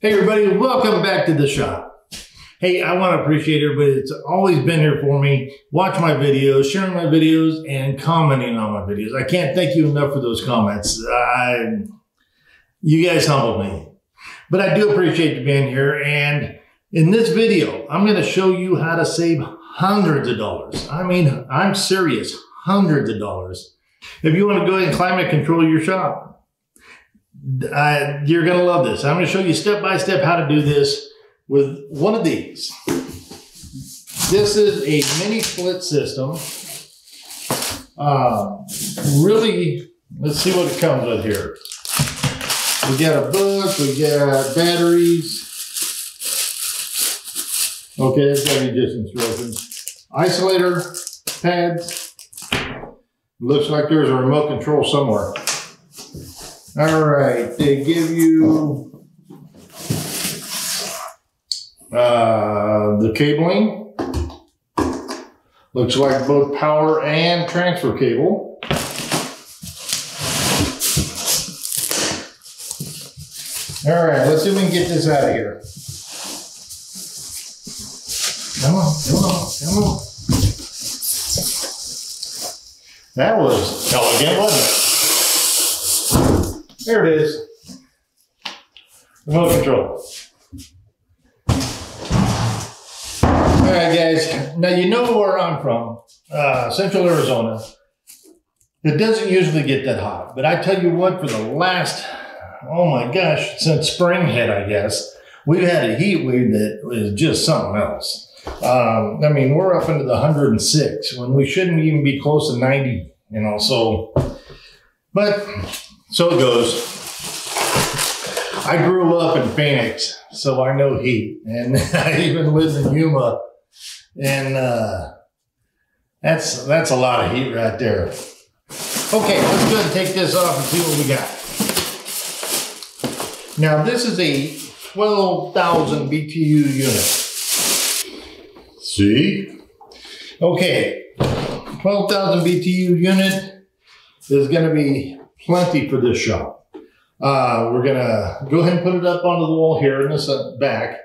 Hey everybody, welcome back to the shop. Hey, I want to appreciate everybody that's always been here for me, watch my videos, sharing my videos, and commenting on my videos. I can't thank you enough for those comments. I, you guys humble me. But I do appreciate you being here. And in this video, I'm going to show you how to save hundreds of dollars. I mean, I'm serious, hundreds of dollars. If you want to go ahead and climate control your shop, you're going to love this. I'm going to show you step by step how to do this with one of these. This is a mini split system. Uh, really, let's see what it comes with here. We got a book, we got batteries. Okay, that's got any just instructions. Isolator pads. Looks like there's a remote control somewhere. All right, they give you uh, the cabling. Looks like both power and transfer cable. All right, let's see if we can get this out of here. Come on, come on, come on. That was elegant, wasn't it? There it is. Remote control. All right, guys. Now you know where I'm from, uh, Central Arizona. It doesn't usually get that hot, but I tell you what, for the last, oh my gosh, since spring hit, I guess, we've had a heat wave that is just something else. Um, I mean, we're up into the 106 when we shouldn't even be close to 90, you know, so, but so it goes. I grew up in Phoenix, so I know heat, and I even lived in Yuma, and uh, that's that's a lot of heat right there. Okay, let's go ahead and take this off and see what we got. Now this is a 12,000 BTU unit. See? Okay, 12,000 BTU unit is going to be plenty for this shop. Uh, we're gonna go ahead and put it up onto the wall here in this uh, back.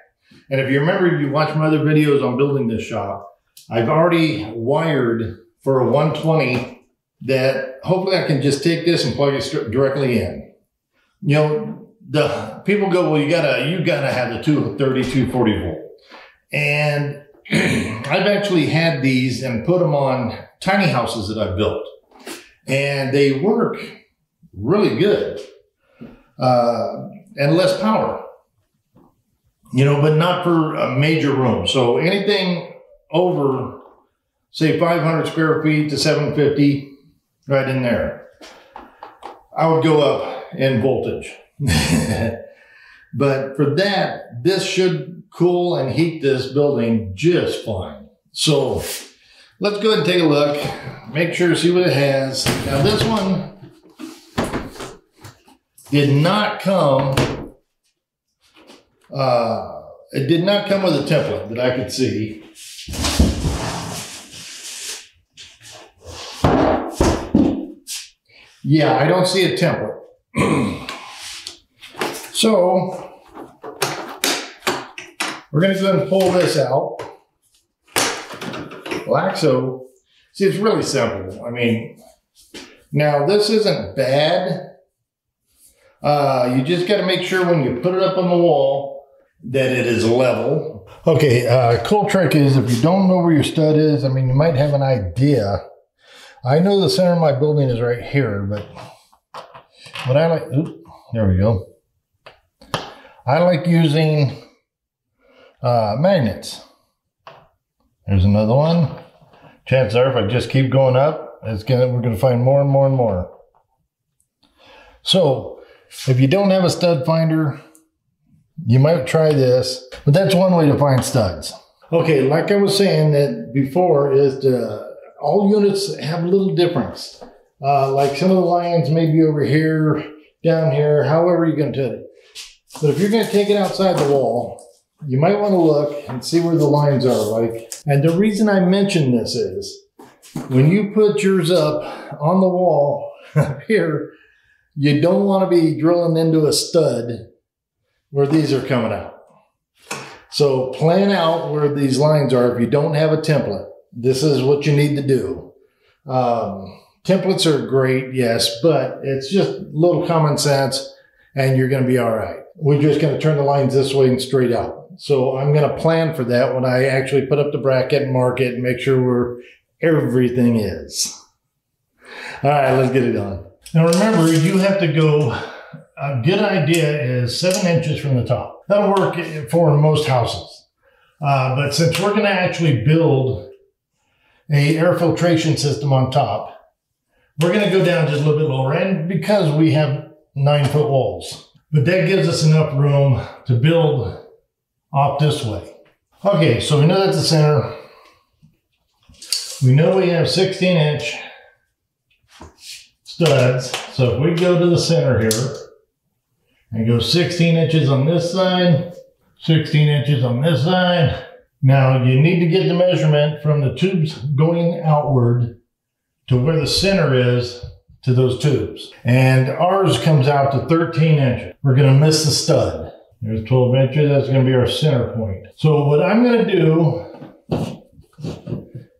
And if you remember, you watch my other videos on building this shop, I've already wired for a 120 that hopefully I can just take this and plug it directly in. You know, the people go, well, you gotta, you gotta have the 230, 240 volt. And I've actually had these and put them on tiny houses that I've built. And they work really good uh, and less power. You know, but not for a major room. So anything over, say, 500 square feet to 750, right in there, I would go up in voltage. but for that, this should cool and heat this building just fine. So let's go ahead and take a look, make sure, see what it has. Now this one did not come, uh, it did not come with a template that I could see. Yeah, I don't see a template. so, we're going to go ahead and pull this out. Laxo, see, it's really simple. I mean, now this isn't bad uh, you just got to make sure when you put it up on the wall that it is level. Okay, uh, cool trick is if you don't know where your stud is, I mean, you might have an idea. I know the center of my building is right here, but what I like, oops, there we go. I like using uh, magnets. There's another one. Chances are if I just keep going up, it's gonna we're gonna find more and more and more. So if you don't have a stud finder, you might try this, but that's one way to find studs. Okay, like I was saying that before is the, all units have a little difference. Uh, like some of the lines may be over here, down here, however you're going to do it. But if you're going to take it outside the wall, you might want to look and see where the lines are like. And the reason I mention this is when you put yours up on the wall up here, you don't want to be drilling into a stud where these are coming out. So plan out where these lines are. If you don't have a template, this is what you need to do. Um, templates are great, yes, but it's just a little common sense and you're going to be all right. We're just going to turn the lines this way and straight out. So I'm going to plan for that when I actually put up the bracket and mark it and make sure where everything is. All right, let's get it on. Now remember, you have to go, a good idea is seven inches from the top. That'll work for most houses. Uh, but since we're going to actually build a air filtration system on top, we're going to go down just a little bit lower. And because we have nine foot walls, but that gives us enough room to build off this way. Okay, so we know that's the center. We know we have 16 inch studs. So if we go to the center here and go 16 inches on this side, 16 inches on this side. Now you need to get the measurement from the tubes going outward to where the center is to those tubes. And ours comes out to 13 inches. We're going to miss the stud. There's 12 inches. That's going to be our center point. So what I'm going to do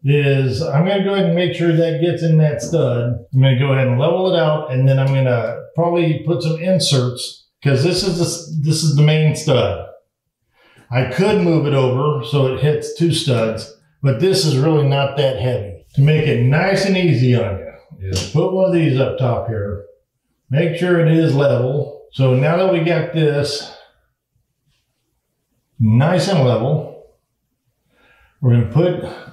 is I'm going to go ahead and make sure that gets in that stud. I'm going to go ahead and level it out and then I'm going to probably put some inserts because this is the, this is the main stud. I could move it over so it hits two studs, but this is really not that heavy. To make it nice and easy on you, is put one of these up top here. Make sure it is level. So now that we got this nice and level, we're going to put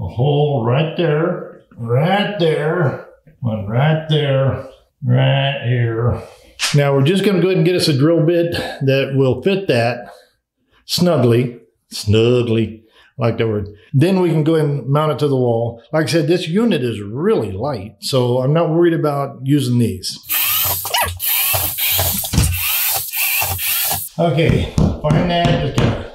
a hole right there, right there, one right there, right here. Now we're just going to go ahead and get us a drill bit that will fit that snugly, snugly, like that word. Then we can go and mount it to the wall. Like I said, this unit is really light, so I'm not worried about using these. Okay, find that, just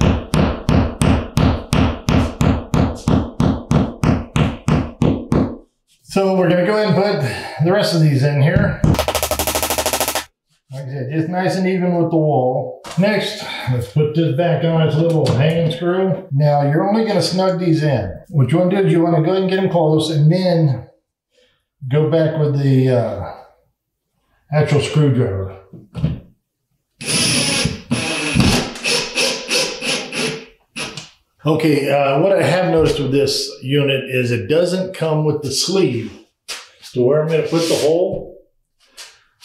So we're gonna go ahead and put the rest of these in here. Like I said, just nice and even with the wall. Next, let's put this back on its little hanging screw. Now you're only gonna snug these in. What you wanna do is you wanna go ahead and get them close and then go back with the uh, actual screwdriver. Okay, uh, what I have noticed with this unit is it doesn't come with the sleeve. So where I'm going to put the hole,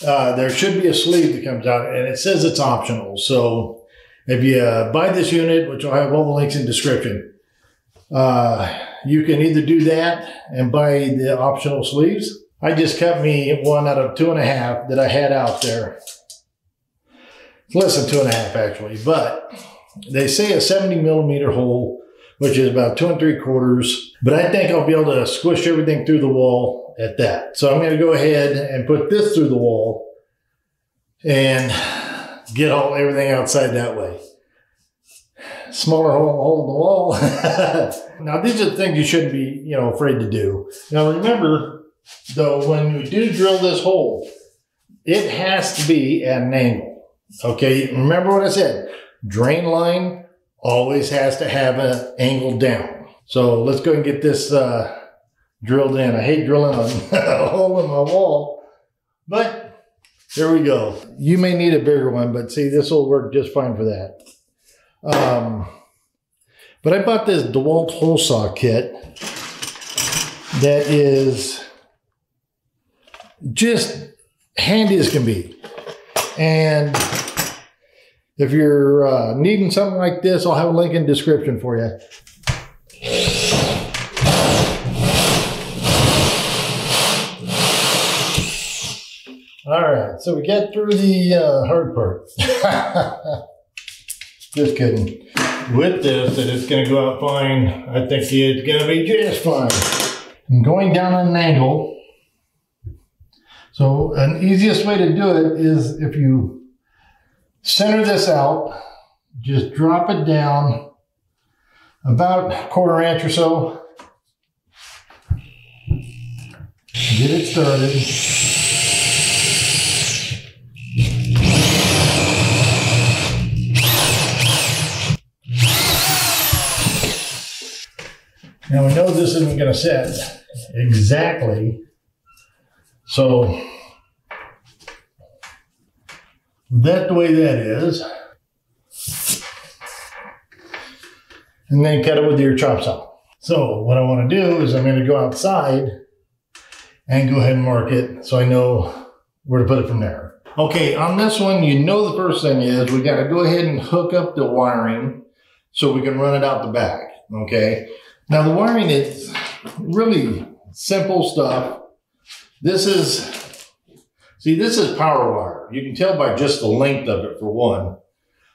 uh, there should be a sleeve that comes out and it says it's optional. So if you uh, buy this unit, which I'll have all the links in description, uh, you can either do that and buy the optional sleeves. I just cut me one out of two and a half that I had out there. Less than two and a half actually, but they say a 70 millimeter hole, which is about two and three quarters, but I think I'll be able to squish everything through the wall at that. So I'm going to go ahead and put this through the wall and get all everything outside that way. Smaller hole, in the wall. now these are the things you shouldn't be, you know, afraid to do. Now remember, though, when you do drill this hole, it has to be at an angle. Okay, remember what I said drain line always has to have an angle down. So let's go and get this uh, drilled in. I hate drilling a hole in my wall, but there we go. You may need a bigger one, but see, this will work just fine for that. Um, but I bought this DeWalt hole saw kit that is just handy as can be. And if you're uh, needing something like this, I'll have a link in the description for you. All right, so we get through the uh, hard part. just kidding. With this, it's going to go out fine. I think it's going to be just fine. I'm going down on an angle. So an easiest way to do it is if you center this out, just drop it down about a quarter inch or so. Get it started. Now we know this isn't going to set exactly, so that the way that is. And then cut it with your chop saw. So what I want to do is I'm going to go outside and go ahead and mark it so I know where to put it from there. Okay, on this one, you know the first thing is we got to go ahead and hook up the wiring so we can run it out the back, okay? Now the wiring is really simple stuff. This is, see, this is power wire. You can tell by just the length of it for one.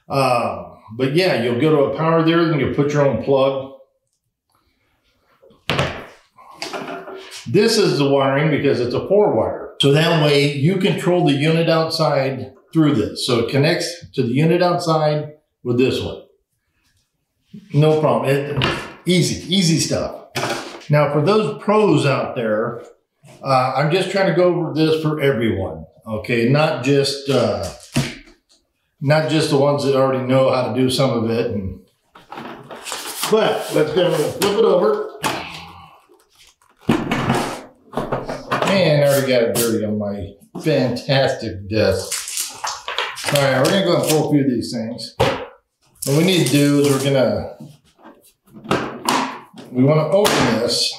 Uh, but yeah, you'll go to a power there and you'll put your own plug This is the wiring because it's a four wire. So that way you control the unit outside through this. So it connects to the unit outside with this one. No problem. It, easy, easy stuff. Now for those pros out there, uh, I'm just trying to go over this for everyone. Okay, not just uh, not just the ones that already know how to do some of it. And, but let's go flip it over. Man, I already got it dirty on my fantastic desk. All right, we're gonna go and pull a few of these things. What we need to do is we're gonna, we wanna open this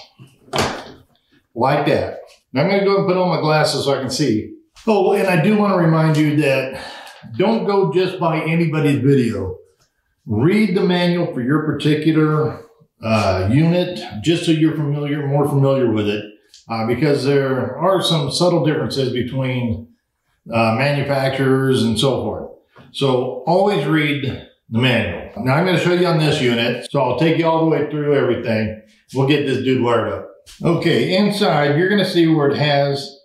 like that. I'm gonna go and put on my glasses so I can see. Oh, and I do wanna remind you that don't go just by anybody's video. Read the manual for your particular uh, unit, just so you're familiar, more familiar with it uh, because there are some subtle differences between uh, manufacturers and so forth. So always read the manual. Now I'm going to show you on this unit. So I'll take you all the way through everything. We'll get this dude wired up. Okay, inside you're going to see where it has,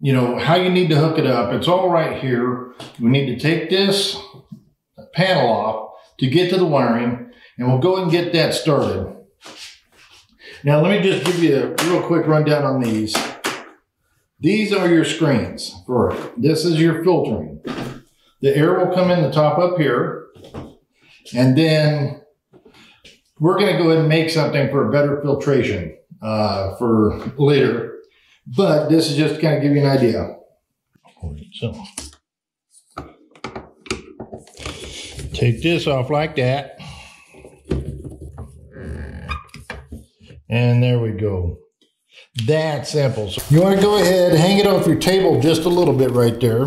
you know, how you need to hook it up. It's all right here. We need to take this panel off to get to the wiring and we'll go and get that started. Now, let me just give you a real quick rundown on these. These are your screens for this is your filtering. The air will come in the top up here, and then we're going to go ahead and make something for a better filtration uh, for later. But this is just to kind of give you an idea. So, take this off like that. And there we go. That simple. So you want to go ahead, hang it off your table just a little bit right there.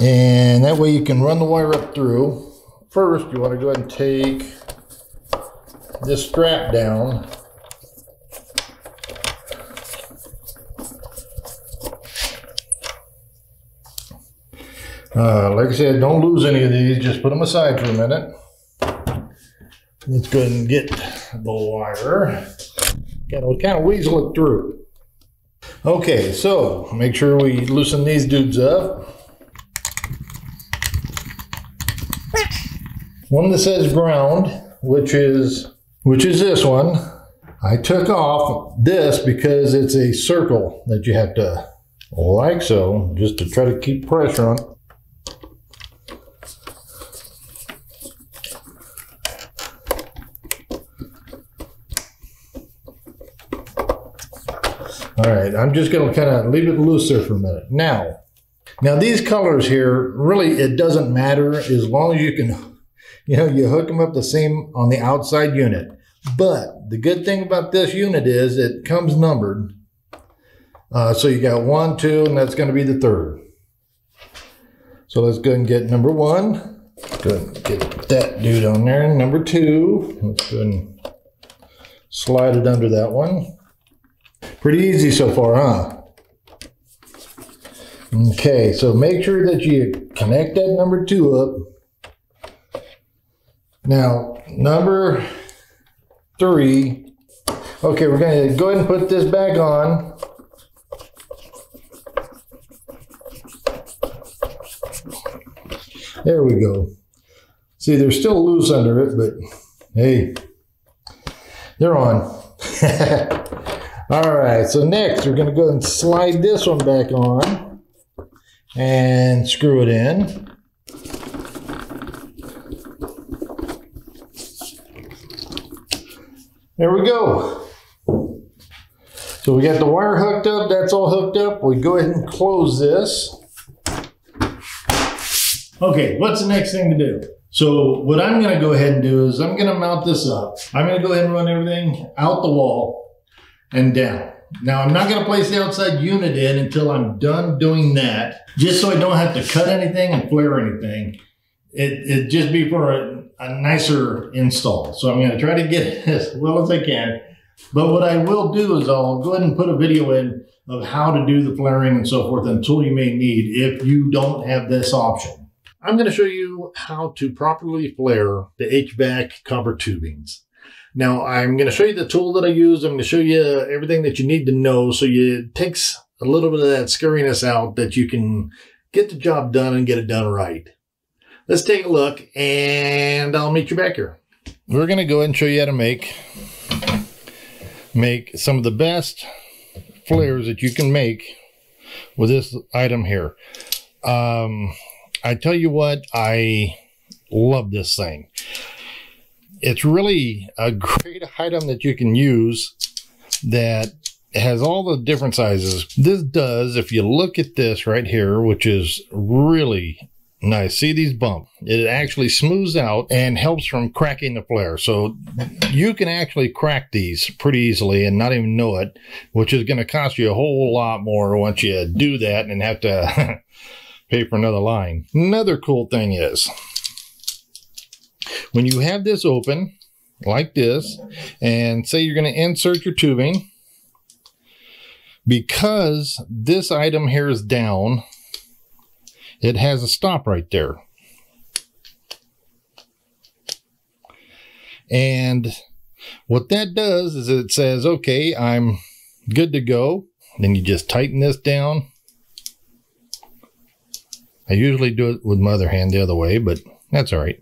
And that way you can run the wire up through. First, you want to go ahead and take this strap down. Uh, like I said, don't lose any of these. Just put them aside for a minute. Let's go ahead and get the wire. Kind to kind of weasel it through. Okay, so make sure we loosen these dudes up. One that says ground, which is which is this one. I took off this because it's a circle that you have to like so, just to try to keep pressure on. All right, I'm just going to kind of leave it loose there for a minute. Now, now these colors here, really it doesn't matter as long as you can, you know, you hook them up the same on the outside unit. But the good thing about this unit is it comes numbered. Uh, so you got one, two, and that's going to be the third. So let's go and get number one. Go and get that dude on there. Number two, let's go and slide it under that one. Pretty easy so far, huh? Okay, so make sure that you connect that number two up. Now, number three. Okay, we're going to go ahead and put this back on. There we go. See, they're still loose under it, but hey, they're on. All right, so next we're going to go and slide this one back on and screw it in. There we go. So we got the wire hooked up, that's all hooked up. We go ahead and close this. Okay, what's the next thing to do? So what I'm gonna go ahead and do is I'm gonna mount this up. I'm gonna go ahead and run everything out the wall and down. Now I'm not gonna place the outside unit in until I'm done doing that, just so I don't have to cut anything and flare anything. It, it just be for a, a nicer install. So I'm gonna try to get as well as I can. But what I will do is I'll go ahead and put a video in of how to do the flaring and so forth and tool you may need if you don't have this option. I'm going to show you how to properly flare the HVAC copper tubings. Now I'm going to show you the tool that I use. I'm going to show you everything that you need to know so you, it takes a little bit of that scariness out that you can get the job done and get it done right. Let's take a look and I'll meet you back here. We're going to go ahead and show you how to make make some of the best flares that you can make with this item here. Um, I tell you what, I love this thing. It's really a great item that you can use that has all the different sizes. This does, if you look at this right here, which is really nice. See these bumps? It actually smooths out and helps from cracking the flare. So you can actually crack these pretty easily and not even know it, which is going to cost you a whole lot more once you do that and have to pay for another line. Another cool thing is when you have this open like this and say you're going to insert your tubing because this item here is down it has a stop right there. And what that does is it says, okay, I'm good to go. Then you just tighten this down. I usually do it with my other hand the other way, but that's all right.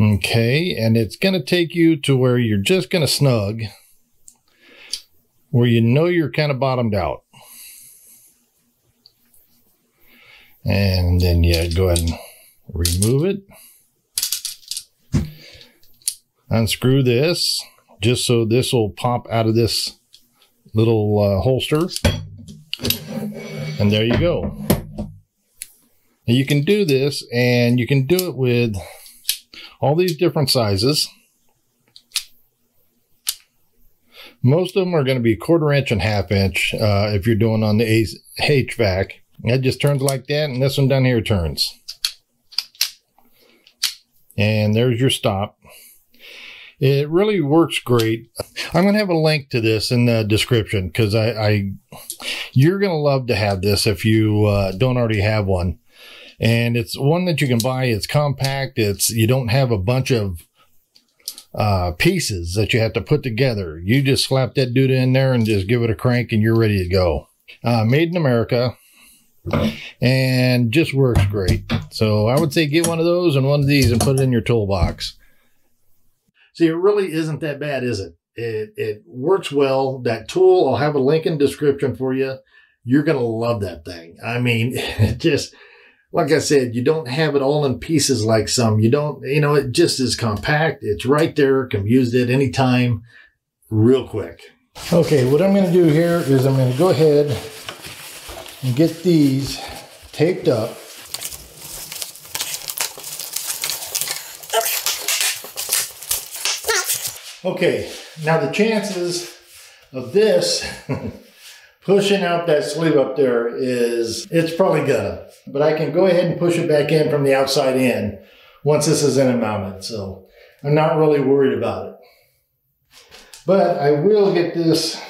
Okay, and it's going to take you to where you're just going to snug, where you know you're kind of bottomed out. And then you go ahead and remove it. Unscrew this just so this will pop out of this little uh, holster. And there you go. Now you can do this and you can do it with all these different sizes. Most of them are going to be quarter inch and half inch uh, if you're doing on the HVAC. It just turns like that, and this one down here turns. And there's your stop. It really works great. I'm going to have a link to this in the description because I, I, you're going to love to have this if you uh, don't already have one. And it's one that you can buy. It's compact. It's you don't have a bunch of uh, pieces that you have to put together. You just slap that dude in there and just give it a crank, and you're ready to go. Uh, made in America and just works great. So I would say get one of those and one of these and put it in your toolbox. See, it really isn't that bad, is it? It, it works well. That tool, I'll have a link in description for you. You're going to love that thing. I mean, it just, like I said, you don't have it all in pieces like some. You don't, you know, it just is compact. It's right there. Can be used at any time real quick. Okay, what I'm going to do here is I'm going to go ahead and get these taped up. Okay, now the chances of this pushing out that sleeve up there is, it's probably gonna, but I can go ahead and push it back in from the outside in once this is in and mounted. So I'm not really worried about it. But I will get this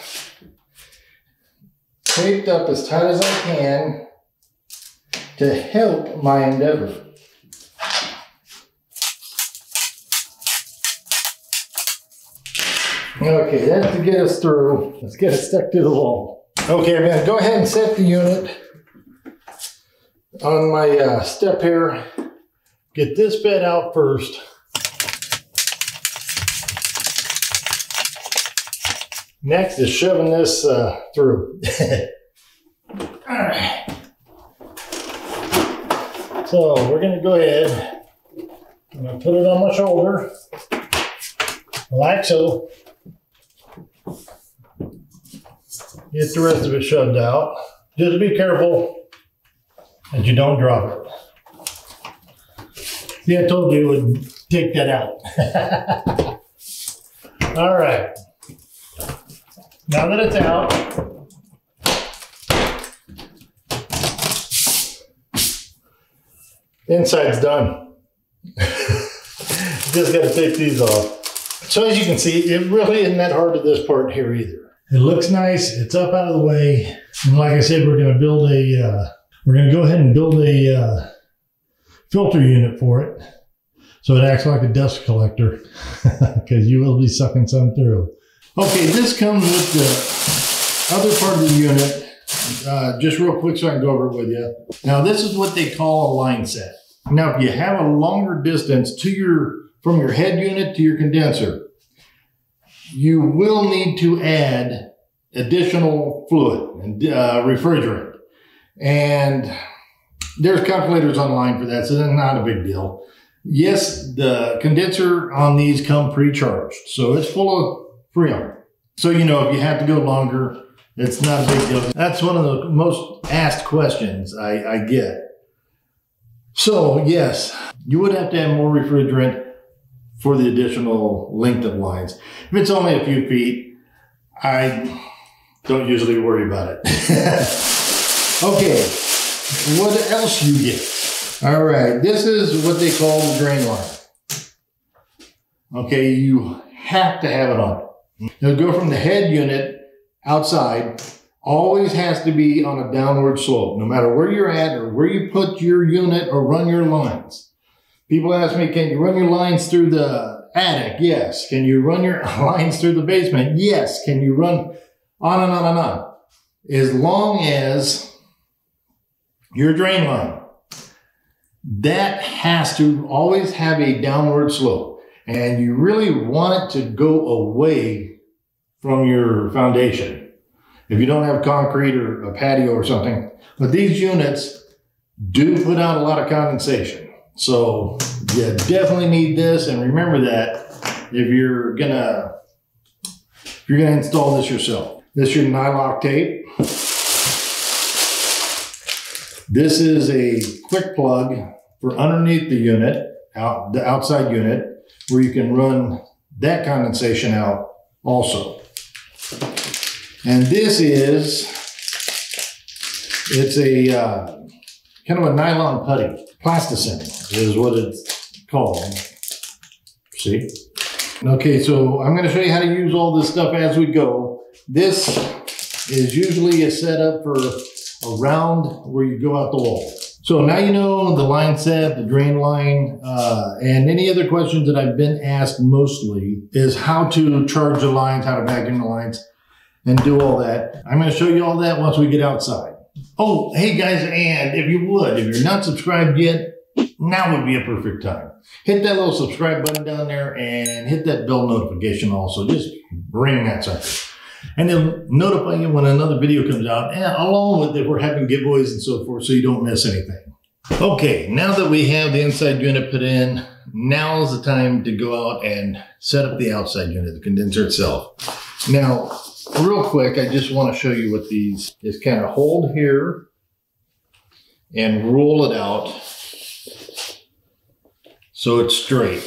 taped up as tight as I can to help my endeavor. Okay, that's to get us through. Let's get it stuck to the wall. Okay, I'm gonna go ahead and set the unit on my uh, step here. Get this bed out first. Next is shoving this uh, through. All right. So we're going to go ahead. I'm going to put it on my shoulder, like so. Get the rest of it shoved out. Just be careful that you don't drop it. See, I told you it would take that out. All right. Now that it's out, inside's done. Just got to take these off. So as you can see, it really isn't that hard to this part here either. It looks nice. It's up out of the way. And like I said, we're going to build a, uh, we're going to go ahead and build a uh, filter unit for it. So it acts like a dust collector because you will be sucking some through. Okay, this comes with the other part of the unit. Uh, just real quick so I can go over it with you. Now this is what they call a line set. Now if you have a longer distance to your from your head unit to your condenser, you will need to add additional fluid and uh, refrigerant. And there's calculators online for that, so that's not a big deal. Yes, the condenser on these come pre-charged, so it's full of Freon. So, you know, if you have to go longer, it's not a big deal. That's one of the most asked questions I, I get. So, yes, you would have to have more refrigerant for the additional length of lines. If it's only a few feet, I don't usually worry about it. okay, what else you get? All right, this is what they call the drain line. Okay, you have to have it on. Now go from the head unit outside, always has to be on a downward slope, no matter where you're at or where you put your unit or run your lines. People ask me, can you run your lines through the attic? Yes. Can you run your lines through the basement? Yes. Can you run on and on and on? As long as your drain line, that has to always have a downward slope. And you really want it to go away from your foundation. If you don't have concrete or a patio or something, but these units do put out a lot of condensation. So you definitely need this. And remember that if you're gonna, if you're gonna install this yourself. This is your nylock tape. This is a quick plug for underneath the unit, out the outside unit, where you can run that condensation out also. And this is, it's a uh, kind of a nylon putty. Plasticine is what it's called. See? Okay, so I'm going to show you how to use all this stuff as we go. This is usually a setup for a round where you go out the wall. So now you know the line set, the drain line, uh, and any other questions that I've been asked mostly is how to charge the lines, how to vacuum the lines, and do all that. I'm going to show you all that once we get outside. Oh, hey guys, and if you would, if you're not subscribed yet, now would be a perfect time. Hit that little subscribe button down there and hit that bell notification also. Just ring that sucker. And they'll notify you when another video comes out, and along with it, we're having giveaways and so forth, so you don't miss anything. Okay, now that we have the inside unit put in, now is the time to go out and set up the outside unit, the condenser itself. Now, real quick, I just want to show you what these is kind of hold here and roll it out so it's straight.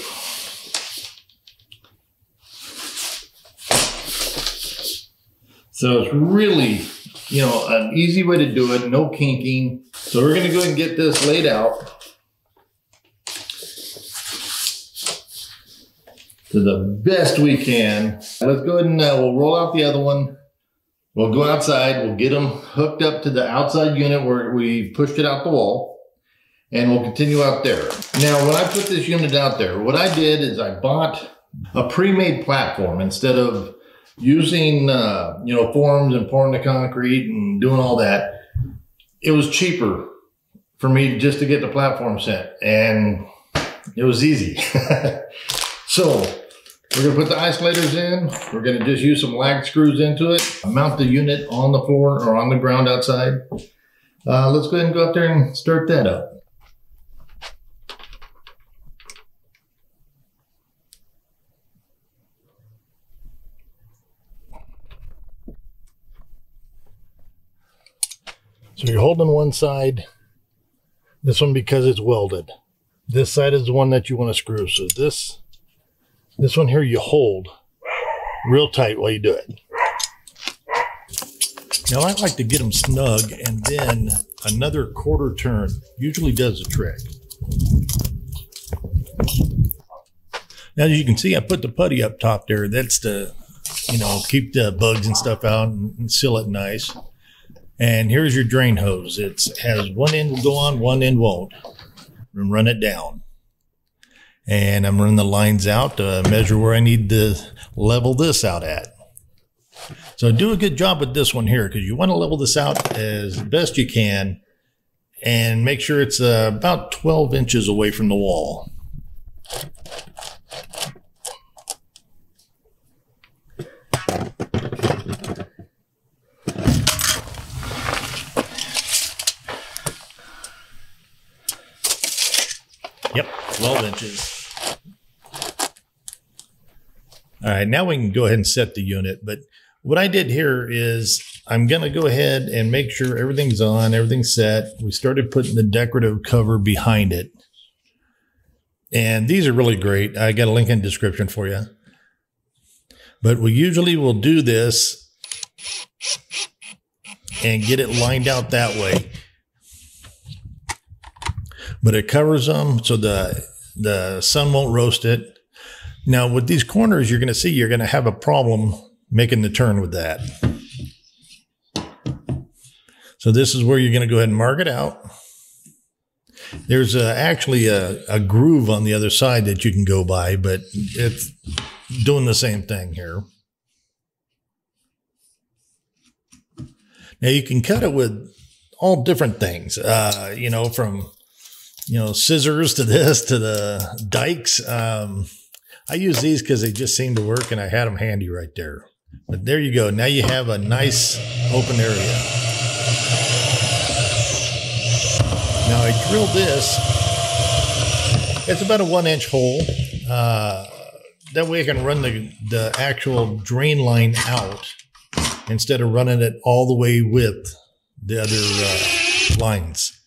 So it's really, you know, an easy way to do it, no kinking. So we're going to go and get this laid out. To the best we can. Let's go ahead and uh, we'll roll out the other one. We'll go outside. We'll get them hooked up to the outside unit where we pushed it out the wall. And we'll continue out there. Now, when I put this unit out there, what I did is I bought a pre-made platform instead of using, uh, you know, forms and pouring the concrete and doing all that. It was cheaper for me just to get the platform set and it was easy. so we're gonna put the isolators in. We're gonna just use some lag screws into it, mount the unit on the floor or on the ground outside. Uh, let's go ahead and go up there and start that up. So you're holding one side, this one because it's welded. This side is the one that you want to screw. So this, this one here you hold real tight while you do it. Now I like to get them snug and then another quarter turn usually does the trick. Now as you can see, I put the putty up top there. That's to, you know, keep the bugs and stuff out and seal it nice. And here's your drain hose. It has one end will go on, one end won't. And run it down. And I'm running the lines out to measure where I need to level this out at. So do a good job with this one here because you want to level this out as best you can and make sure it's uh, about 12 inches away from the wall. Yep, 12 inches. All right, now we can go ahead and set the unit. But what I did here is I'm going to go ahead and make sure everything's on, everything's set. We started putting the decorative cover behind it. And these are really great. I got a link in the description for you. But we usually will do this and get it lined out that way but it covers them so the the sun won't roast it. Now with these corners, you're going to see you're going to have a problem making the turn with that. So this is where you're going to go ahead and mark it out. There's a, actually a, a groove on the other side that you can go by, but it's doing the same thing here. Now you can cut it with all different things, uh, you know, from you know, scissors to this to the dikes. Um, I use these because they just seem to work and I had them handy right there. But there you go. Now you have a nice open area. Now I drilled this. It's about a one inch hole. Uh, that way I can run the, the actual drain line out instead of running it all the way with the other uh, lines.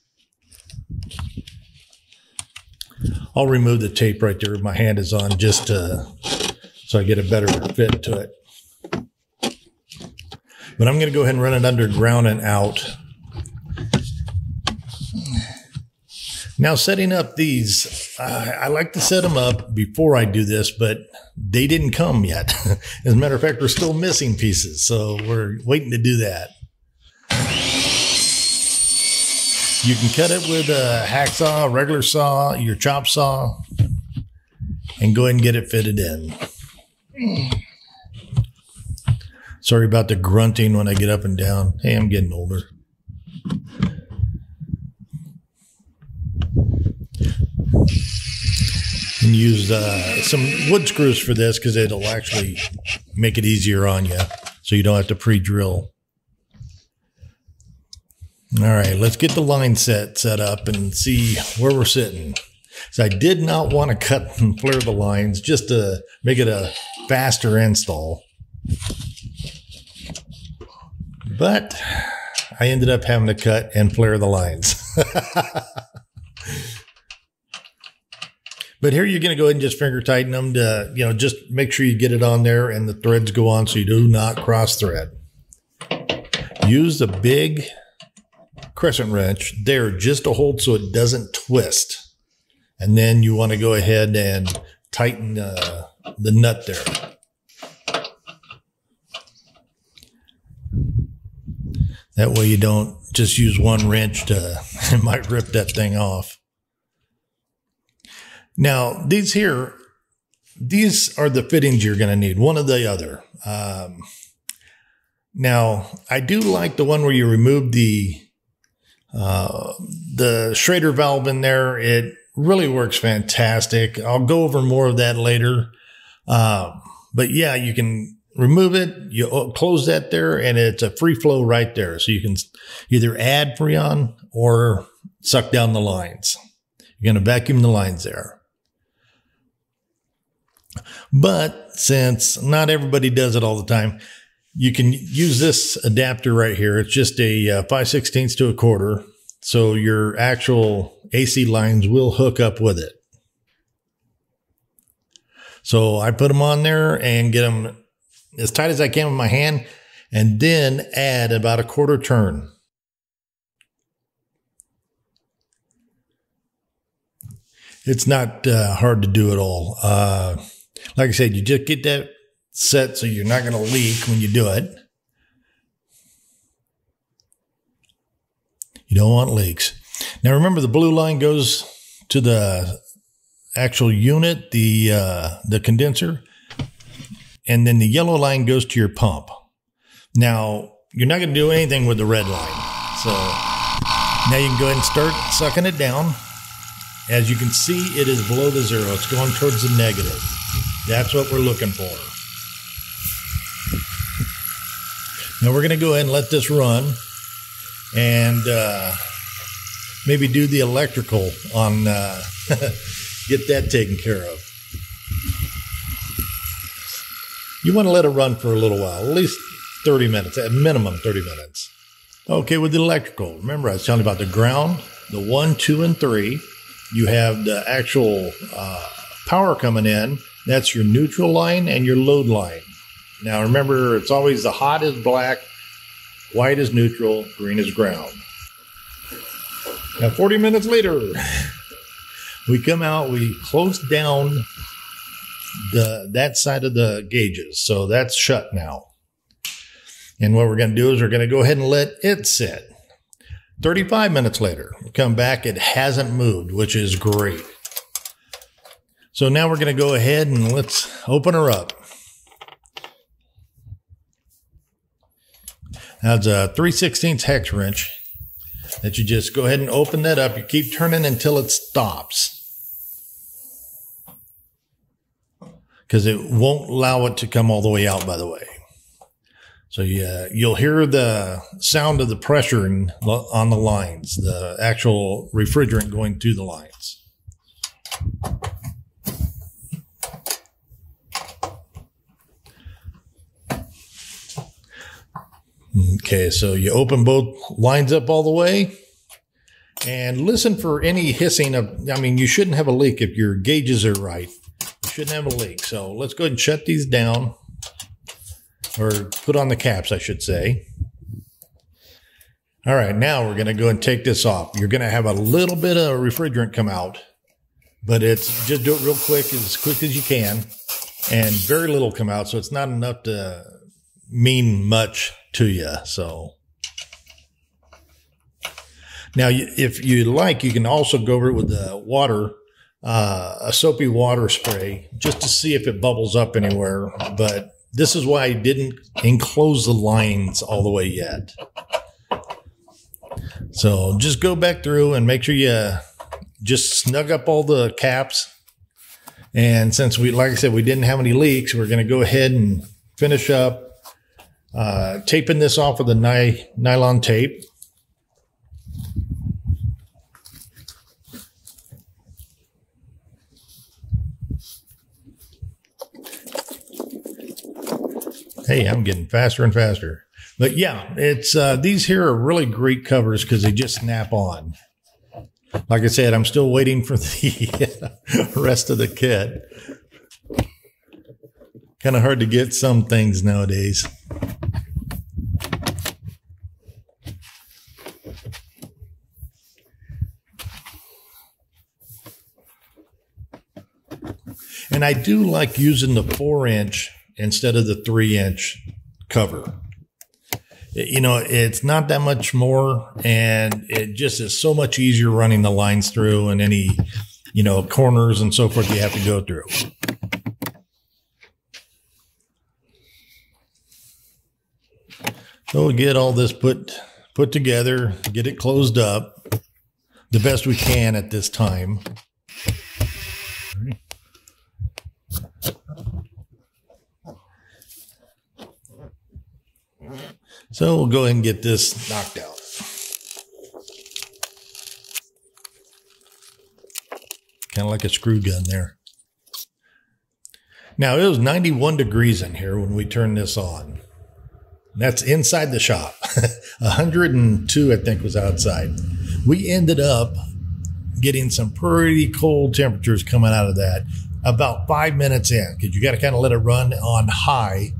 I'll remove the tape right there my hand is on just to, so I get a better fit to it. But I'm going to go ahead and run it underground and out. Now setting up these, uh, I like to set them up before I do this, but they didn't come yet. As a matter of fact, we're still missing pieces. So we're waiting to do that. You can cut it with a hacksaw, regular saw, your chop saw, and go ahead and get it fitted in. Sorry about the grunting when I get up and down. Hey, I'm getting older. And use uh, some wood screws for this because it'll actually make it easier on you so you don't have to pre-drill. All right, let's get the line set set up and see where we're sitting. So I did not want to cut and flare the lines just to make it a faster install. But I ended up having to cut and flare the lines. but here you're going to go ahead and just finger tighten them to, you know, just make sure you get it on there and the threads go on so you do not cross thread. Use the big crescent wrench there just to hold so it doesn't twist. And then you want to go ahead and tighten uh, the nut there. That way you don't just use one wrench to, it might rip that thing off. Now, these here, these are the fittings you're going to need, one or the other. Um, now, I do like the one where you remove the uh, the Schrader valve in there, it really works fantastic. I'll go over more of that later. Uh, but yeah, you can remove it, you close that there, and it's a free flow right there. So you can either add Freon or suck down the lines. You're going to vacuum the lines there. But since not everybody does it all the time, you can use this adapter right here. It's just a uh, 5 16ths to a quarter. So your actual AC lines will hook up with it. So I put them on there and get them as tight as I can with my hand and then add about a quarter turn. It's not uh, hard to do at all. Uh, like I said, you just get that set so you're not going to leak when you do it. You don't want leaks. Now remember the blue line goes to the actual unit, the uh, the condenser, and then the yellow line goes to your pump. Now you're not going to do anything with the red line, so now you can go ahead and start sucking it down. As you can see, it is below the zero. It's going towards the negative. That's what we're looking for. Now we're going to go ahead and let this run and uh, maybe do the electrical on, uh, get that taken care of. You want to let it run for a little while, at least 30 minutes, at minimum 30 minutes. Okay, with the electrical, remember I was telling you about the ground, the one, two, and three. You have the actual uh, power coming in. That's your neutral line and your load line. Now remember, it's always the hot is black, white is neutral, green is ground. Now 40 minutes later, we come out, we close down the that side of the gauges. So that's shut now. And what we're going to do is we're going to go ahead and let it sit. 35 minutes later, we come back, it hasn't moved, which is great. So now we're going to go ahead and let's open her up. That's a 3 16 hex wrench that you just go ahead and open that up. You keep turning until it stops. Because it won't allow it to come all the way out, by the way. So yeah, you'll hear the sound of the pressuring on the lines, the actual refrigerant going through the lines. Okay, so you open both lines up all the way and listen for any hissing of, I mean, you shouldn't have a leak if your gauges are right. You shouldn't have a leak. So let's go ahead and shut these down or put on the caps, I should say. All right, now we're going to go and take this off. You're going to have a little bit of refrigerant come out, but it's just do it real quick, as quick as you can, and very little come out. So it's not enough to mean much to you. So now, if you like, you can also go over it with the water, uh, a soapy water spray, just to see if it bubbles up anywhere. But this is why I didn't enclose the lines all the way yet. So just go back through and make sure you just snug up all the caps. And since we, like I said, we didn't have any leaks, we're going to go ahead and finish up uh, taping this off with a ny- nylon tape. Hey, I'm getting faster and faster. But yeah, it's uh, these here are really great covers because they just snap on. Like I said, I'm still waiting for the rest of the kit. Kind of hard to get some things nowadays. And I do like using the four inch instead of the three inch cover. You know, it's not that much more, and it just is so much easier running the lines through and any, you know, corners and so forth you have to go through. So we'll get all this put put together, get it closed up the best we can at this time. So we'll go ahead and get this knocked out. Kind of like a screw gun there. Now it was 91 degrees in here when we turned this on. That's inside the shop. 102, I think, was outside. We ended up getting some pretty cold temperatures coming out of that about five minutes in because you got to kind of let it run on high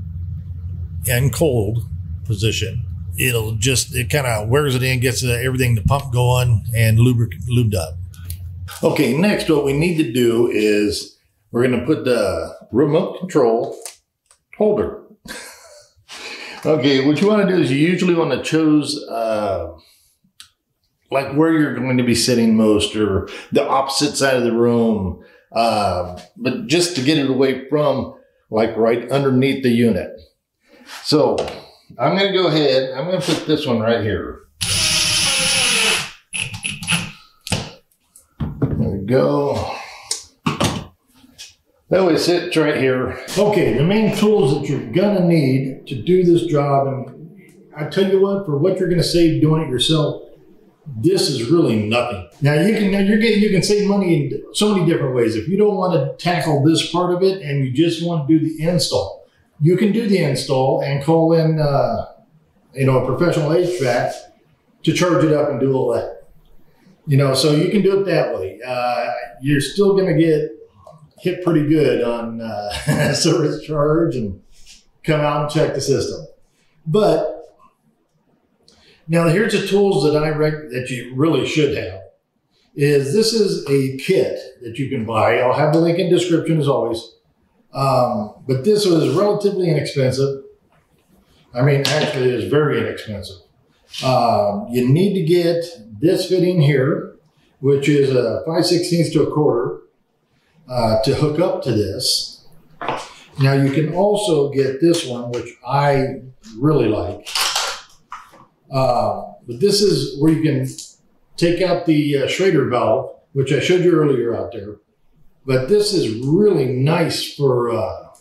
and cold position. It'll just, it kind of wears it in, gets everything, the pump going and lubric- lubed up. Okay, next, what we need to do is we're going to put the remote control holder. Okay, what you want to do is you usually want to choose uh, like where you're going to be sitting most or the opposite side of the room. Uh, but just to get it away from like right underneath the unit. So I'm going to go ahead. I'm going to put this one right here. There we go. That way it sits right here. Okay, the main tools that you're gonna need to do this job, and I tell you what, for what you're gonna save doing it yourself, this is really nothing. Now you can you're getting you can save money in so many different ways. If you don't want to tackle this part of it and you just want to do the install, you can do the install and call in uh, you know a professional HVAC to charge it up and do all that. You know, so you can do it that way. Uh, you're still going to get hit pretty good on uh, service charge and come out and check the system. But now here's the tools that I rec- that you really should have. Is this is a kit that you can buy. I'll have the link in description as always. Um, but this was relatively inexpensive. I mean, actually, it is very inexpensive. Um, you need to get this fitting here, which is a 5 16 to a quarter uh, to hook up to this. Now you can also get this one, which I really like. Uh, but this is where you can take out the uh, Schrader valve, which I showed you earlier out there. But this is really nice for, uh,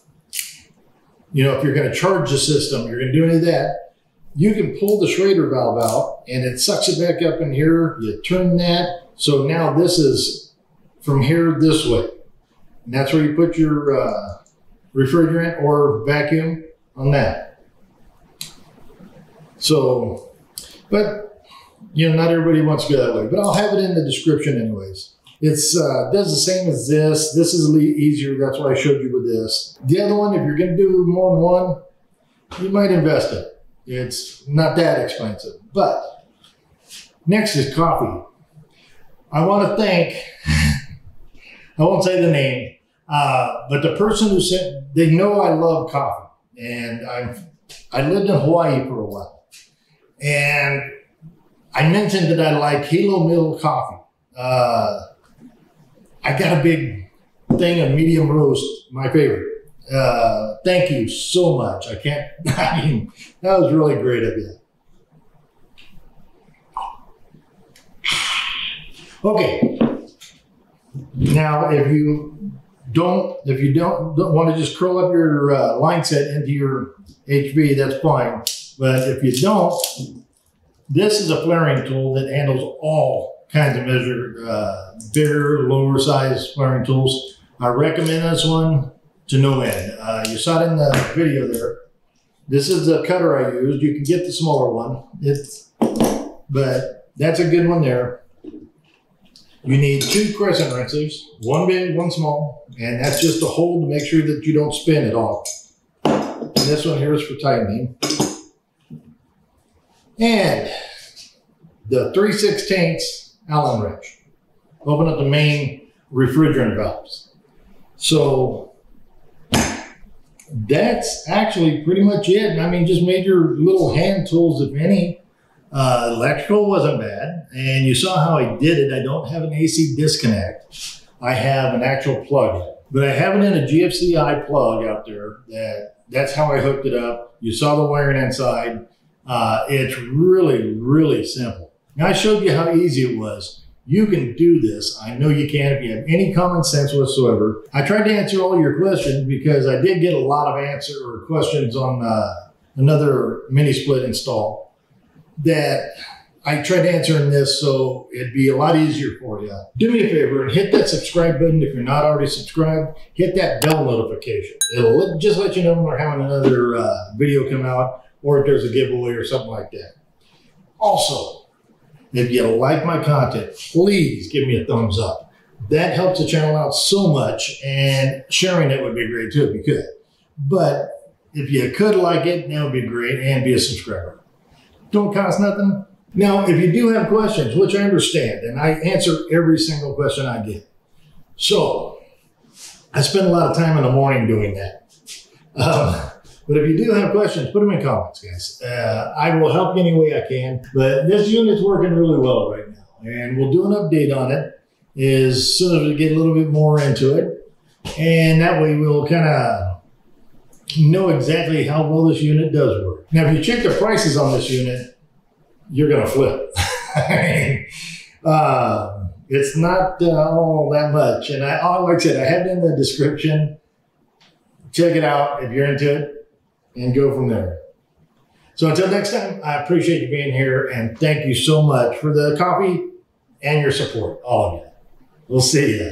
you know, if you're going to charge the system, you're going to do any of that. You can pull the Schrader valve out and it sucks it back up in here. You turn that. So now this is from here this way. And that's where you put your uh, refrigerant or vacuum on that. So, but you know, not everybody wants to go that way. But I'll have it in the description anyways. It's uh, does the same as this. This is a little easier. That's why I showed you with this. The other one, if you're going to do more than one, you might invest it. It's not that expensive. But next is coffee. I want to thank I won't say the name, uh, but the person who said they know I love coffee, and I'm I lived in Hawaii for a while, and I mentioned that I like Halo Mill coffee. Uh, I got a big thing of medium roast, my favorite. Uh, thank you so much. I can't. I mean, that was really great of you. Okay, now, if you don't, if you don't, don't want to just curl up your uh, line set into your HV, that's fine. But if you don't, this is a flaring tool that handles all kinds of measure, uh, bigger, lower size flaring tools. I recommend this one to no end. Uh, you saw it in the video there. This is the cutter I used. You can get the smaller one. It's, but that's a good one there. You need two crescent wrenches, one big, one small, and that's just to hold to make sure that you don't spin it all. And this one here is for tightening. And the 3 16 Allen wrench. Open up the main refrigerant valves. So that's actually pretty much it. I mean, just major little hand tools, if any. Uh, electrical wasn't bad, and you saw how I did it. I don't have an AC disconnect. I have an actual plug, but I have it in a GFCI plug out there. That that's how I hooked it up. You saw the wiring inside. Uh, it's really, really simple. Now I showed you how easy it was. You can do this. I know you can if you have any common sense whatsoever. I tried to answer all your questions because I did get a lot of answer or questions on uh, another mini split install that I tried answering this so it'd be a lot easier for you. Do me a favor and hit that subscribe button if you're not already subscribed. Hit that bell notification. It'll just let you know when we're having another uh, video come out. or if there's a giveaway or something like that. Also, if you like my content, please give me a thumbs up. That helps the channel out so much, and sharing it would be great too if you could. But if you could like it, that would be great, and be a subscriber. Don't cost nothing. Now, if you do have questions, which I understand, and I answer every single question I get. So, I spend a lot of time in the morning doing that. Um, but if you do have questions, put them in comments, guys. Uh, I will help you any way I can. But this unit's working really well right now, and we'll do an update on it as soon as we get a little bit more into it, and that way we'll kind of know exactly how well this unit does work. Now, if you check the prices on this unit, you're gonna flip. uh, it's not uh, all that much, and I, oh, like I said, I have it in the description. Check it out if you're into it, and go from there. So until next time, I appreciate you being here, and thank you so much for the coffee and your support, all of you. We'll see you.